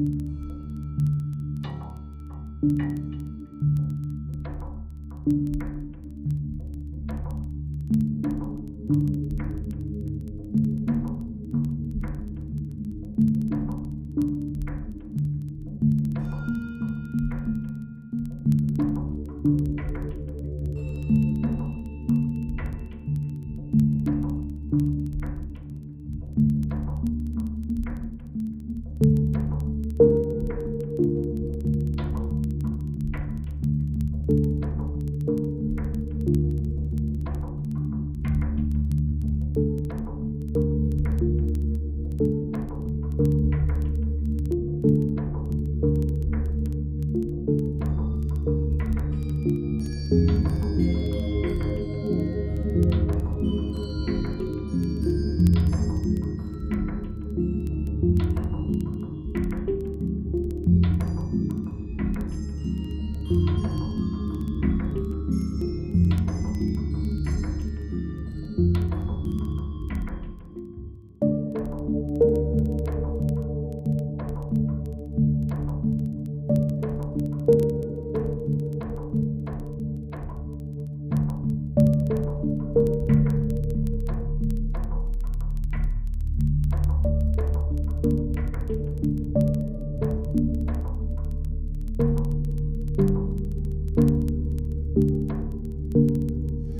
Thank you.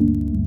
you